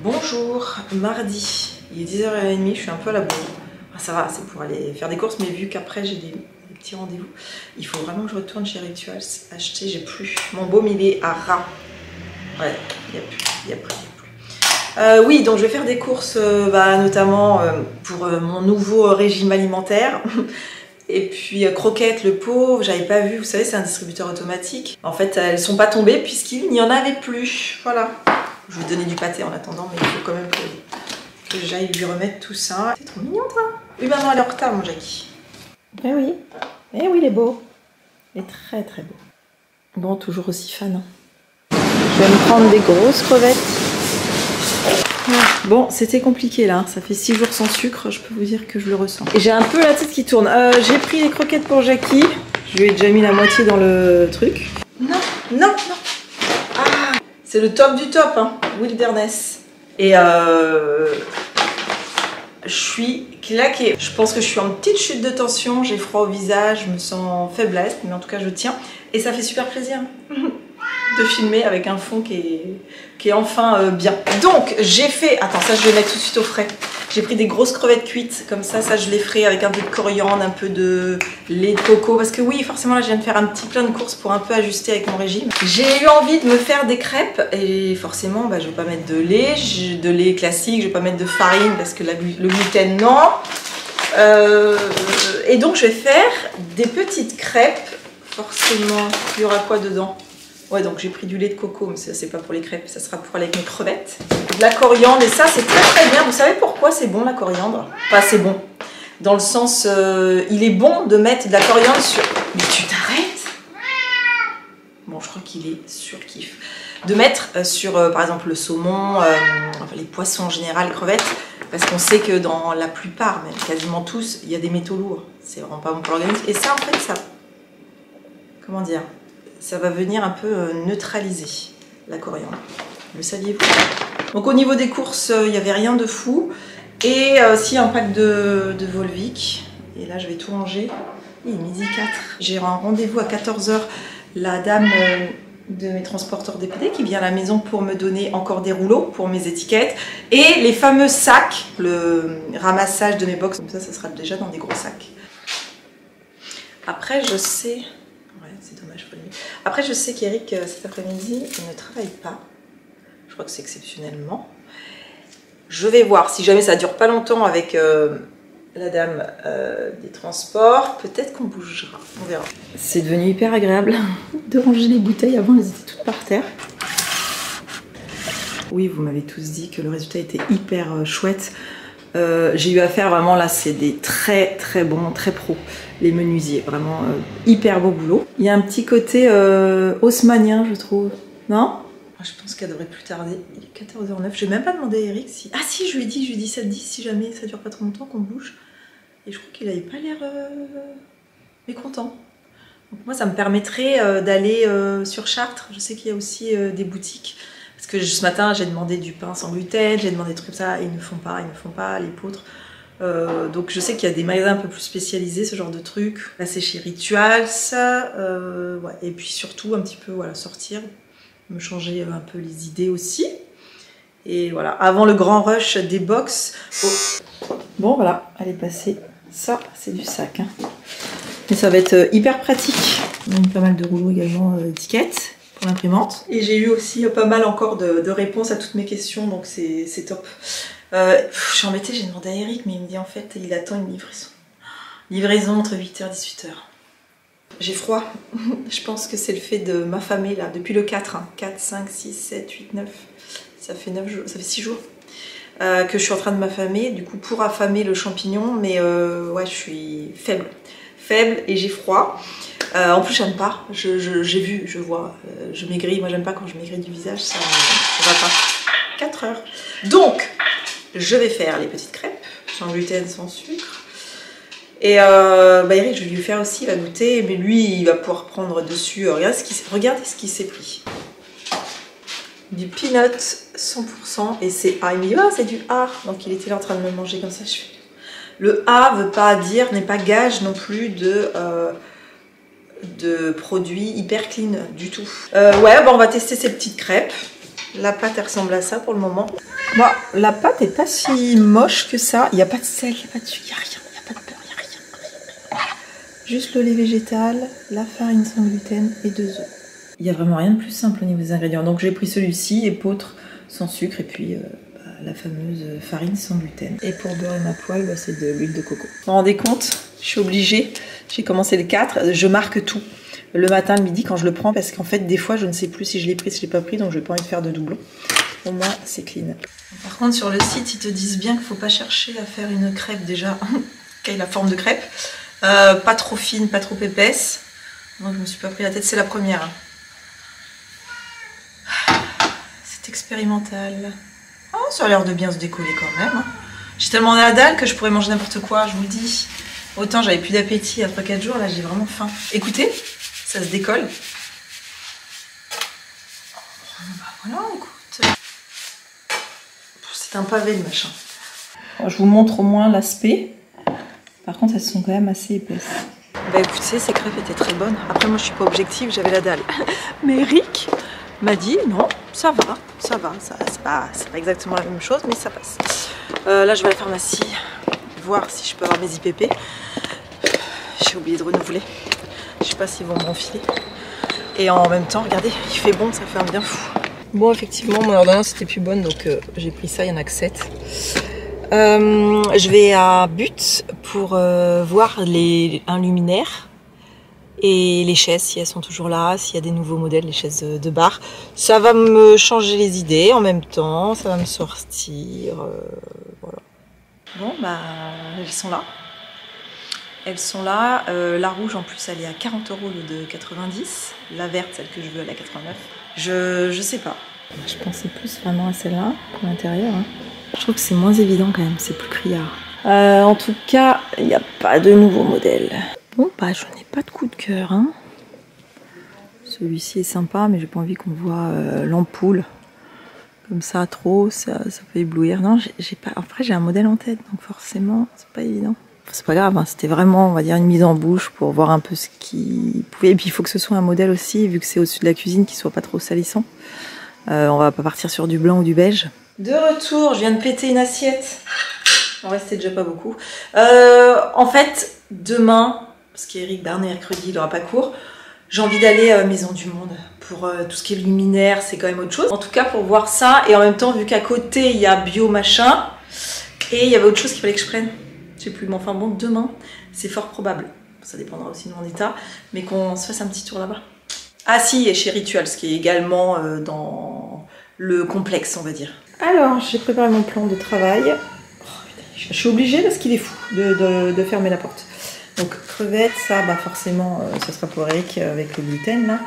Bonjour, mardi, il est 10h30, je suis un peu à la bourre. Ah, ça va, c'est pour aller faire des courses, mais vu qu'après j'ai des, petits rendez-vous, il faut vraiment que je retourne chez Rituals acheter, j'ai plus. Mon baume il est à ras. Ouais, il n'y a plus, il n'y a plus. Euh, oui, donc je vais faire des courses, euh, bah, notamment euh, pour mon nouveau régime alimentaire. Et puis Croquette, le pauvre, j'avais pas vu, vous savez, c'est un distributeur automatique. En fait, elles sont pas tombées puisqu'il n'y en avait plus. Voilà. Je vais donner du pâté en attendant, mais il faut quand même que, que j'aille lui remettre tout ça. C'est trop mignon, toi. Oui, maman, elle est en retard, mon Jackie. Eh oui, eh oui, il est beau. Il est très très beau. Bon, toujours aussi fan. hein. Je vais me prendre des grosses crevettes. Bon, c'était compliqué là, ça fait 6 jours sans sucre, je peux vous dire que je le ressens. Et j'ai un peu la tête qui tourne. Euh, j'ai pris les croquettes pour Jackie, je lui ai déjà mis la moitié dans le truc. Non, non, non. C'est le top du top, hein, Wilderness. Et euh, je suis claquée. Je pense que je suis en petite chute de tension, j'ai froid au visage, je me sens faiblesse, mais en tout cas je tiens. Et ça fait super plaisir de filmer avec un fond qui est, qui est enfin euh, bien. Donc j'ai fait, attends ça je vais mettre tout de suite au frais. J'ai pris des grosses crevettes cuites comme ça, ça je les ferai avec un peu de coriandre, un peu de lait de coco. Parce que oui, forcément là je viens de faire un petit plein de courses pour un peu ajuster avec mon régime. J'ai eu envie de me faire des crêpes et forcément bah, je vais pas mettre de lait, de lait classique, je vais pas mettre de farine parce que le gluten non. Euh, et donc je vais faire des petites crêpes. Forcément, il y aura quoi dedans? Ouais, donc j'ai pris du lait de coco, mais ça c'est pas pour les crêpes, ça sera pour aller avec mes crevettes. De la coriandre, et ça c'est très très bien. Vous savez pourquoi c'est bon la coriandre? Enfin, c'est bon. Dans le sens, euh, il est bon de mettre de la coriandre sur. Mais tu t'arrêtes? Bon, je crois qu'il est sur kiff. De mettre euh, sur, euh, par exemple, le saumon, enfin les poissons en général, crevettes, parce qu'on sait que dans la plupart, même quasiment tous, il y a des métaux lourds. C'est vraiment pas bon pour l'organisme. Et ça, en fait, ça. Comment dire? Ça va venir un peu euh, neutraliser la coriandre. Le saviez-vous Donc au niveau des courses, euh, il n'y avait rien de fou. Et euh, si un pack de, de Volvic. Et là, je vais tout ranger. Il est midi 4. J'ai un rendez-vous à 14h. La dame de mes transporteurs DPD qui vient à la maison pour me donner encore des rouleaux pour mes étiquettes. Et les fameux sacs, le ramassage de mes box. Comme ça, ça sera déjà dans des gros sacs. Après, je sais... Ouais, c'est dommage, faut le mettre. Après, je sais qu'Eric, euh, cet après-midi, ne travaille pas. Je crois que c'est exceptionnellement. Je vais voir si jamais ça dure pas longtemps avec euh, la dame euh, des transports. Peut-être qu'on bougera. On verra. C'est devenu hyper agréable de ranger les bouteilles. Avant, elles étaient toutes par terre. Oui, vous m'avez tous dit que le résultat était hyper chouette. Euh, j'ai eu à faire vraiment là, c'est des très très bons, très pros, les menuisiers, vraiment euh, hyper beau boulot. Il y a un petit côté euh, haussmanien, je trouve, non? Ah, Je pense qu'elle devrait plus tarder. Il est 14h09. Je vais même pas demandé à Eric si. Ah si, je lui ai dit, je lui ai dit ça 10 si jamais ça dure pas trop longtemps qu'on bouge. Et je crois qu'il avait pas l'air euh, mécontent. Donc moi, ça me permettrait d'aller sur Chartres. Je sais qu'il y a aussi des boutiques. Parce que ce matin, j'ai demandé du pain sans gluten, j'ai demandé des trucs comme ça, et ils ne font pas, ils ne font pas, les poutres. Euh, donc je sais qu'il y a des magasins un peu plus spécialisés, ce genre de trucs. Là, c'est chez Rituals. euh. Et puis surtout, un petit peu voilà, sortir, me changer un peu les idées aussi. Et voilà, avant le grand rush des box. Bon, voilà, elle est passée. Ça, c'est du sac. hein. Mais ça va être euh, hyper pratique. Mis pas mal de rouleaux également euh, pour. Et j'ai eu aussi pas mal encore de, réponses à toutes mes questions, donc c'est top. Euh, je suis embêtée, j'ai demandé à Eric, mais il me dit en fait, il attend une livraison. Livraison entre 8h et 18h. J'ai froid. je pense que c'est le fait de m'affamer là, depuis le 4. hein. 4, 5, 6, 7, 8, 9. Ça fait 9 jours, ça fait 6 jours. euh, que je suis en train de m'affamer, du coup pour affamer le champignon, mais euh, ouais, je suis faible. Faible et j'ai froid. Euh, en plus, j'aime pas. J'ai vu, je vois. euh, je maigris. Moi, j'aime pas quand je maigris du visage. Ça, va pas. 4 heures. Donc, je vais faire les petites crêpes sans gluten, sans sucre. Et euh, bah, Eric, je vais lui faire aussi, il va goûter. Mais lui, il va pouvoir prendre dessus. Regardez ce qui, s'est- pris. Du peanut 100%. Et c'est A. Il me dit, ah, c'est du A. Donc, il était là en train de me manger comme ça. Je fais, le A veut pas dire, n'est pas gage non plus de, de produits hyper clean du tout. Euh, ouais, bah on va tester ces petites crêpes. La pâte elle ressemble à ça pour le moment. Bon, la pâte est pas si moche que ça. Il n'y a pas de sel, il n'y a pas de sucre, il n'y a rien, il n'y a pas de beurre, il n'y a rien. Juste le lait végétal, la farine sans gluten et deux œufs. Il n'y a vraiment rien de plus simple au niveau des ingrédients. Donc j'ai pris celui-ci, épeautre sans sucre et puis euh, la fameuse farine sans gluten. Et pour beurrer ma poêle, bah, c'est de l'huile de coco. Vous vous rendez compte? Je suis obligée. J'ai commencé le 4, je marque tout le matin, le midi quand je le prends parce qu'en fait des fois je ne sais plus si je l'ai pris, si je l'ai pas pris donc je n'ai pas envie de faire de doublon. Au moins c'est clean. Par contre sur le site ils te disent bien qu'il faut pas chercher à faire une crêpe déjà qui ait la forme de crêpe. Euh, pas trop fine, pas trop épaisse. Donc je me suis pas pris la tête, c'est la première. C'est expérimental. Oh, ça a l'air de bien se décoller quand même. hein. J'ai tellement la dalle que je pourrais manger n'importe quoi, je vous le dis. Autant j'avais plus d'appétit après 4 jours, là j'ai vraiment faim. Écoutez, ça se décolle. Bah voilà, écoute. C'est un pavé le machin. je vous montre au moins l'aspect. Par contre, elles sont quand même assez épaisses. Bah écoutez, ces crêpes étaient très bonnes. Après, moi je suis pas objective, j'avais la dalle. Mais Eric m'a dit non, ça va, ça va. Ça, c'est, pas, pas exactement la même chose, mais ça passe. Euh, là, je vais à la pharmacie voir si je peux avoir mes IPP. J'ai oublié de renouveler. Je sais pas s'ils vont m'en filer. Et en même temps, regardez, il fait bon, ça fait un bien fou. Bon, effectivement, mon ordonnance était plus bonne, donc euh, j'ai pris ça, il y en a que 7. Euh, je vais à But pour voir les, un luminaire et les chaises, si elles sont toujours là, s'il y a des nouveaux modèles, les chaises de, de bar. Ça va me changer les idées en même temps, ça va me sortir. euh, voilà. Bon, bah, elles sont là. Elles sont là. Euh, la rouge, en plus, elle est à 40 euros au lieu de 90. La verte, celle que je veux, elle est à 89. Je, je sais pas. Je pensais plus vraiment à celle-là pour l'intérieur. hein. Je trouve que c'est moins évident quand même, c'est plus criard. Euh, en tout cas, il n'y a pas de nouveau modèle. Bon, bah, je n'ai pas de coup de cœur. Hein. Celui-ci est sympa, mais j'ai pas envie qu'on voit euh, l'ampoule comme ça trop, ça, peut éblouir. Non. Après, j'ai un modèle en tête, donc forcément, c'est pas évident. C'est pas grave, hein, c'était vraiment, on va dire, une mise en bouche pour voir un peu ce qui pouvait. Et puis, il faut que ce soit un modèle aussi, vu que c'est au-dessus de la cuisine, qui soit pas trop salissant. Euh, on va pas partir sur du blanc ou du beige. De retour, je viens de péter une assiette. En vrai, c'était déjà pas beaucoup. Euh, en fait, demain, parce qu'Eric Barnet, mercredi, il aura pas cours, j'ai envie d'aller à Maison du Monde pour euh, tout ce qui est luminaire, c'est quand même autre chose. En tout cas, pour voir ça, et en même temps, vu qu'à côté, il y a bio machin, et il y avait autre chose qu'il fallait que je prenne. Je sais plus, mais enfin bon, demain, c'est fort probable. Ça dépendra aussi de mon état, mais qu'on se fasse un petit tour là-bas. Ah si, et chez Rituals, qui est également euh, dans le complexe, on va dire. Alors, j'ai préparé mon plan de travail. Oh, putain, je suis obligée parce qu'il est fou de, de- de fermer la porte. Donc crevettes, ça, bah forcément, euh, ça sera pour Eric euh, avec le gluten là.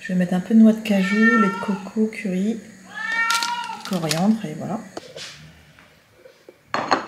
Je vais mettre un peu de noix de cajou, lait de coco, curry, coriandre et voilà.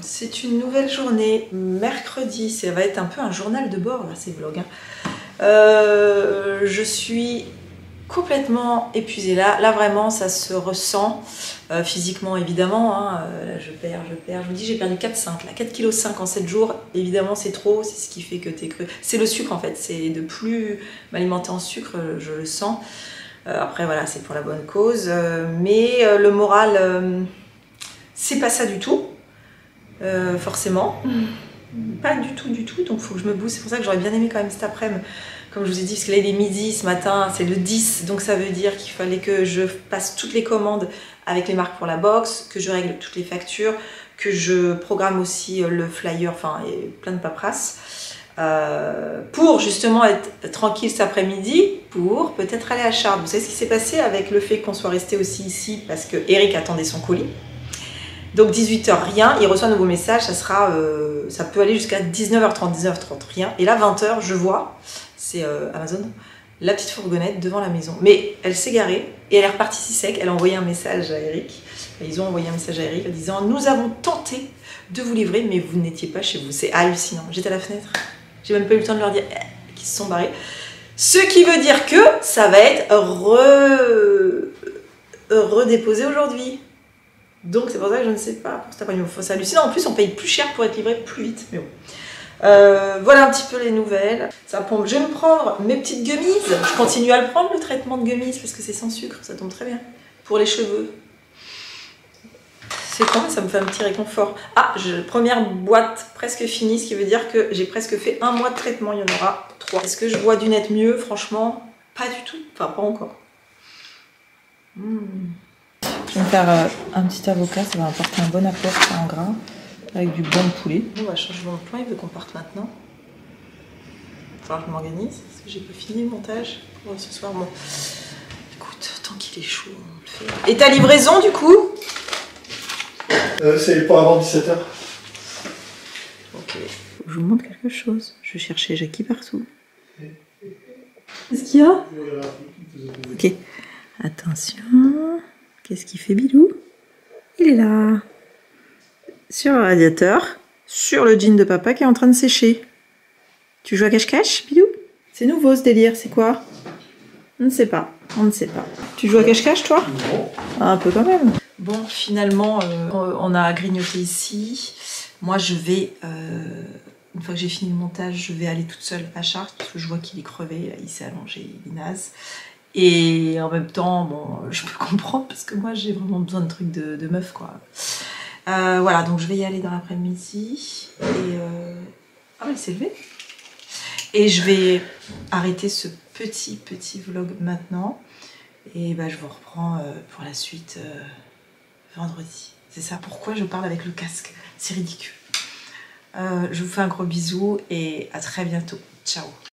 C'est une nouvelle journée, mercredi. Ça va être un peu un journal de bord là, ces vlogs. hein. Euh, je suis complètement épuisée là. Là vraiment, ça se ressent euh, physiquement évidemment. hein. Euh, là, je perds, je perds. Je vous dis, j'ai perdu 4,5 là, 4,5 kg en 7 jours. Évidemment, c'est trop. C'est ce qui fait que t'es cru. C'est le sucre en fait. C'est de plus m'alimenter en sucre, je le sens. Euh, après voilà, c'est pour la bonne cause. Mais le moral, c'est pas ça du tout. Forcément. Pas du tout, du tout. Donc faut que je me booste. C'est pour ça que j'aurais bien aimé quand même cet après-midi. Comme je vous ai dit, parce que là il est midi ce matin, c'est le 10. Donc ça veut dire qu'il fallait que je passe toutes les commandes avec les marques pour la box, que je règle toutes les factures, que je programme aussi euh, le flyer, enfin et plein de paperasses. euh, pour justement être tranquille cet après-midi, pour peut-être aller à Chartres. Vous savez ce qui s'est passé avec le fait qu'on soit resté aussi ici parce que Eric attendait son colis. Donc 18h rien, il reçoit un nouveau message, ça sera, euh, ça peut aller jusqu'à 19h30, 19h30 rien. Et là 20h, je vois, euh, Amazon, la petite fourgonnette devant la maison. Mais elle s'est garée et elle est repartie si sec. Elle a envoyé un message à Eric. Ils ont envoyé un message à Eric en disant Nous avons tenté de vous livrer, mais vous n'étiez pas chez vous. C'est hallucinant. J'étais à la fenêtre. J'ai même pas eu le temps de leur dire eh, qu'ils se sont barrés. Ce qui veut dire que ça va être re- redéposé aujourd'hui. Donc c'est pour ça que je ne sais pas. C'est hallucinant. En plus, on paye plus cher pour être livré plus vite. Mais bon. Euh, voilà un petit peu les nouvelles. Ça pompe. Je vais me prendre mes petites gummies. Je continue à le prendre, le traitement de gummies, parce que c'est sans sucre. Ça tombe très bien. pour les cheveux. C'est quand ça me fait un petit réconfort. Ah, première boîte presque finie, ce qui veut dire que j'ai presque fait un mois de traitement, il y en aura trois. Est-ce que je vois du net mieux Franchement, pas du tout. Enfin, pas encore. Hmm. Je vais me faire euh, un petit avocat, ça va apporter un bon apport en gras avec du bon poulet. On va changer mon plan, il veut qu'on parte maintenant. Il va falloir que je m'organise parce que j'ai pas fini le montage pour ce soir. Bon, écoute, tant qu'il est chaud, on le fait. Et ta livraison du coup? Euh, C'est pas avant 17h. Ok. Je vous montre quelque chose. Je cherchais Jackie partout. Qu'est-ce qu'il y a? Ok. Attention. Qu'est-ce qu'il fait Bilou? Il est là. Sur le radiateur. Sur le jean de papa qui est en train de sécher. Tu joues à cache-cache, Bilou C'est nouveau ce délire, c'est quoi? On ne sait pas. On ne sait pas. Tu joues à cache-cache, toi? Un peu quand même. Bon, finalement, euh, on a grignoté ici. Moi, je vais, euh, une fois que j'ai fini le montage, je vais aller toute seule à Chartres parce que je vois qu'il est crevé, il s'est allongé, il est naze. Et en même temps, bon, je peux comprendre parce que moi, j'ai vraiment besoin de trucs de, de meuf, quoi. Euh, voilà, donc je vais y aller dans l'après-midi. Et euh... ah, il s'est levé. Et je vais arrêter ce petit petit vlog maintenant. Et bah, je vous reprends euh, pour la suite euh, vendredi. C'est ça pourquoi je parle avec le casque. C'est ridicule. Je vous fais un gros bisou et à très bientôt. Ciao